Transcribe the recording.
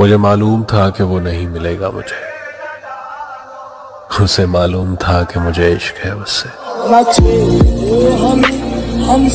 मुझे मालूम था कि वो नहीं मिलेगा मुझे। उसे मालूम था कि मुझे इश्क है उससे। हम हम